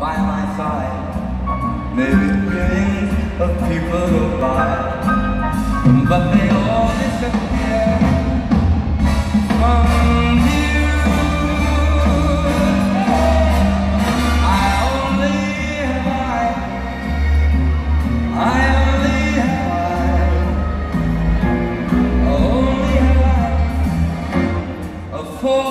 by my side. Maybe millions of people go by, but they all disappear from you. I only have eyes. I only have. I only have eyes for